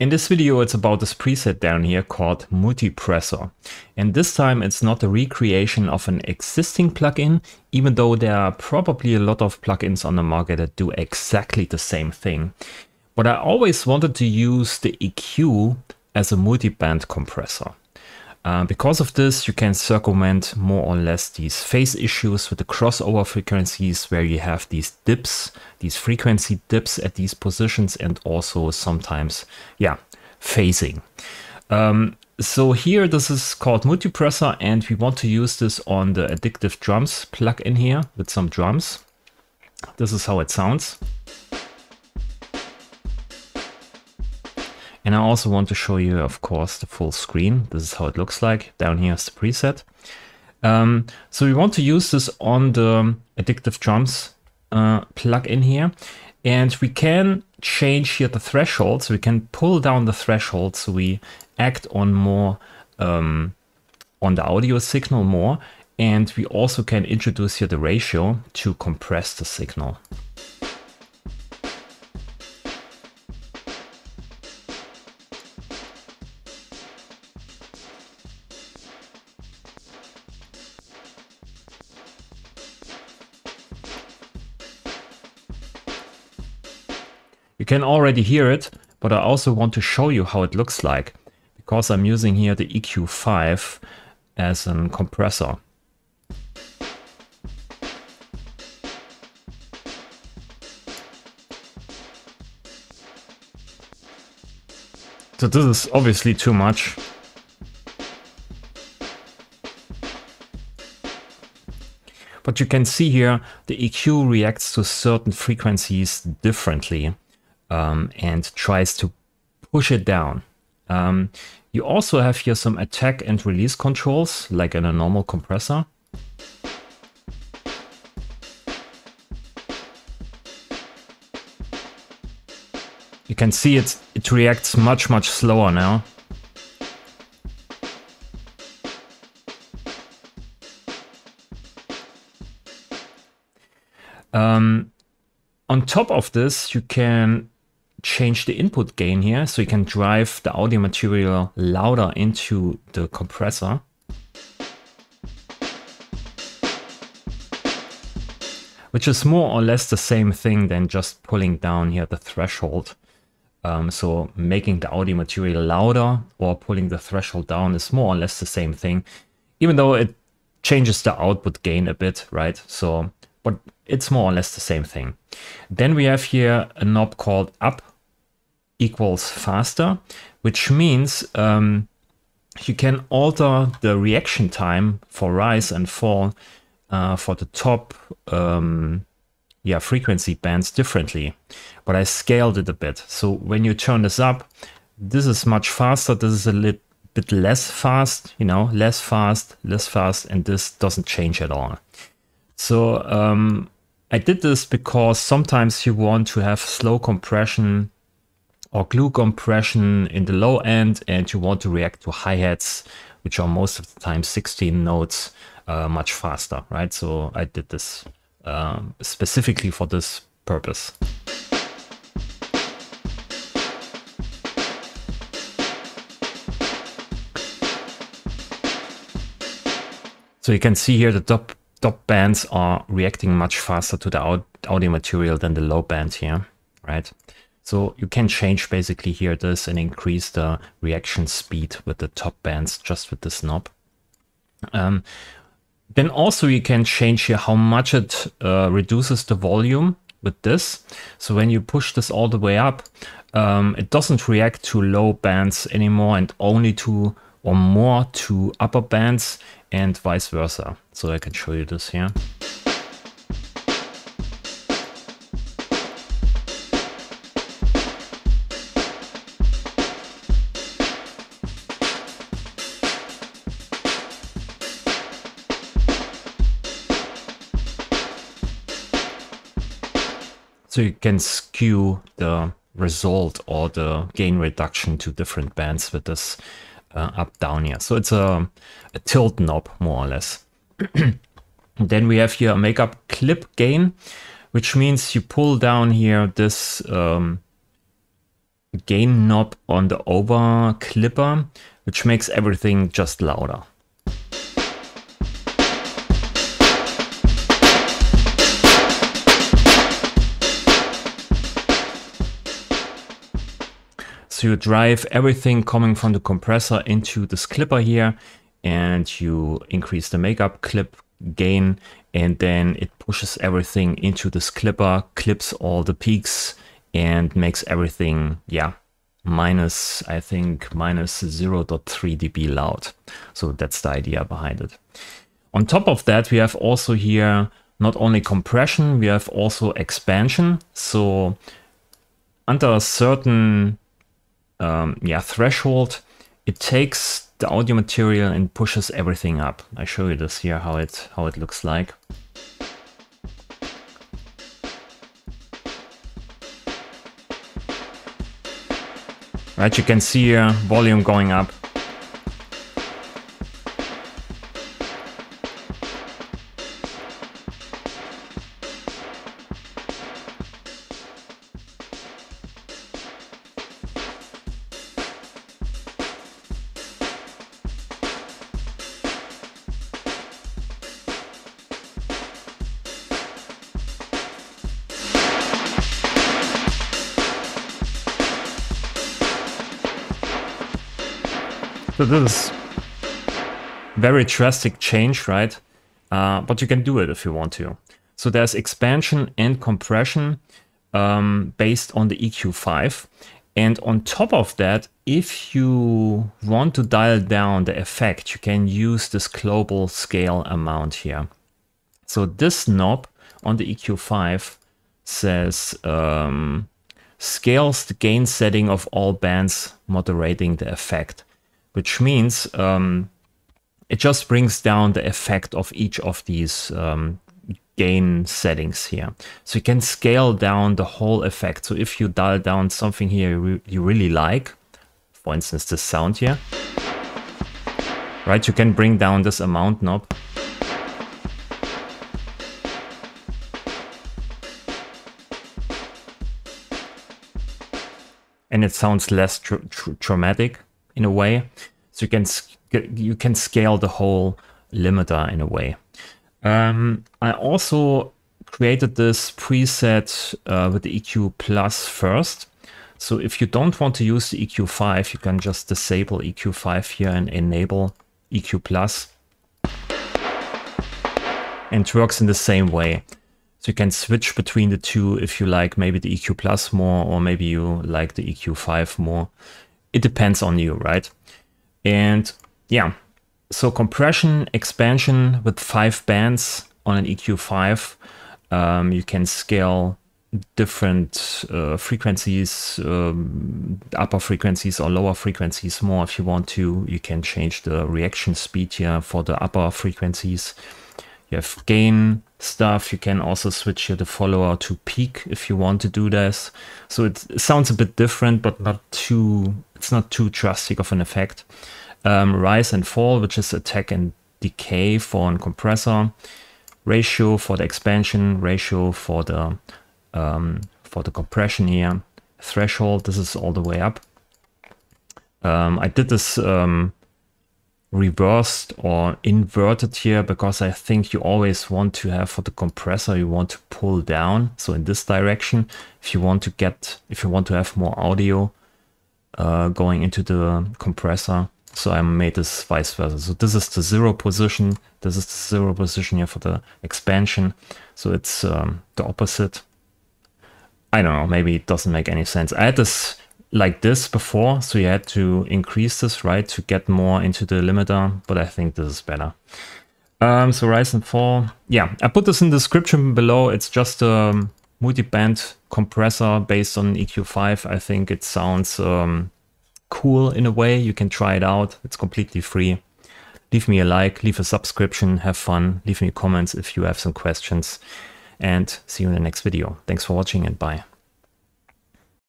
In this video, it's about this preset down here called Multipressor. And this time it's not a recreation of an existing plugin, even though there are probably a lot of plugins on the market that do exactly the same thing. But I always wanted to use the EQ as a multiband compressor. Uh, because of this, you can circumvent more or less these phase issues with the crossover frequencies where you have these dips, these frequency dips at these positions and also sometimes, yeah, phasing. Um, so here this is called multipressor and we want to use this on the addictive drums plug-in here with some drums. This is how it sounds. And I also want to show you, of course, the full screen. This is how it looks like. Down here is the preset. Um, so we want to use this on the Addictive Drums uh, plug-in here. And we can change here the threshold. So we can pull down the threshold so we act on more um, on the audio signal more. And we also can introduce here the ratio to compress the signal. You can already hear it, but I also want to show you how it looks like because I'm using here the EQ5 as a compressor. So this is obviously too much. But you can see here the EQ reacts to certain frequencies differently um, and tries to push it down. Um, you also have here some attack and release controls, like in a normal compressor. You can see it, it reacts much, much slower now. Um, on top of this, you can change the input gain here. So you can drive the audio material louder into the compressor. Which is more or less the same thing than just pulling down here the threshold. Um, so making the audio material louder or pulling the threshold down is more or less the same thing, even though it changes the output gain a bit, right? So, but it's more or less the same thing. Then we have here a knob called up equals faster, which means um, you can alter the reaction time for rise and fall uh, for the top um, yeah, frequency bands differently. But I scaled it a bit. So when you turn this up, this is much faster. This is a little bit less fast, you know, less fast, less fast, and this doesn't change at all. So um, I did this because sometimes you want to have slow compression or glue compression in the low end and you want to react to hi-hats, which are most of the time 16 notes uh, much faster, right? So I did this um, specifically for this purpose. So you can see here the top, top bands are reacting much faster to the audio material than the low band here, right? So you can change basically here this and increase the reaction speed with the top bands just with this knob. Um, then also you can change here how much it uh, reduces the volume with this. So when you push this all the way up, um, it doesn't react to low bands anymore and only to or more to upper bands and vice versa. So I can show you this here. So you can skew the result or the gain reduction to different bands with this uh, up down here. So it's a, a tilt knob more or less. then we have here a makeup clip gain, which means you pull down here this um, gain knob on the over clipper, which makes everything just louder. You drive everything coming from the compressor into this clipper here and you increase the makeup clip gain and then it pushes everything into this clipper, clips all the peaks and makes everything, yeah, minus, I think, minus 0.3 dB loud. So that's the idea behind it. On top of that, we have also here not only compression, we have also expansion. So under certain um, yeah, threshold, it takes the audio material and pushes everything up. I show you this here, how it, how it looks like. Right, you can see here volume going up. So this is very drastic change, right? Uh, but you can do it if you want to. So there's expansion and compression um, based on the EQ5. And on top of that, if you want to dial down the effect, you can use this global scale amount here. So this knob on the EQ5 says um, scales the gain setting of all bands moderating the effect which means um, it just brings down the effect of each of these um, gain settings here. So you can scale down the whole effect. So if you dial down something here you really like, for instance, the sound here, right? You can bring down this amount knob. And it sounds less tr tr traumatic in a way. So you can you can scale the whole limiter in a way. Um, I also created this preset uh, with the EQ Plus first. So if you don't want to use the EQ5, you can just disable EQ5 here and enable EQ Plus. And it works in the same way. So you can switch between the two if you like maybe the EQ Plus more or maybe you like the EQ5 more it depends on you, right? And yeah, so compression, expansion with five bands on an EQ5, um, you can scale different uh, frequencies, um, upper frequencies or lower frequencies more if you want to. You can change the reaction speed here for the upper frequencies. You have gain stuff. You can also switch here the follower to peak if you want to do this. So it sounds a bit different, but not too, it's not too drastic of an effect. Um, rise and fall, which is attack and decay for a compressor. Ratio for the expansion, ratio for the um, for the compression here. Threshold, this is all the way up. Um, I did this um, reversed or inverted here because I think you always want to have for the compressor you want to pull down so in this direction if you want to get if you want to have more audio uh, going into the compressor. So I made this vice versa. So this is the zero position. This is the zero position here for the expansion. So it's um, the opposite. I don't know. Maybe it doesn't make any sense. I had this like this before, so you had to increase this, right, to get more into the limiter, but I think this is better. Um, so Rise and Fall, yeah, I put this in the description below. It's just a multi-band compressor based on EQ5. I think it sounds um, cool in a way. You can try it out. It's completely free. Leave me a like, leave a subscription, have fun, leave me comments if you have some questions, and see you in the next video. Thanks for watching and bye.